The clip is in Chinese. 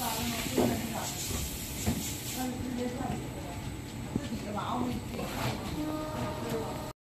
自己的毛没。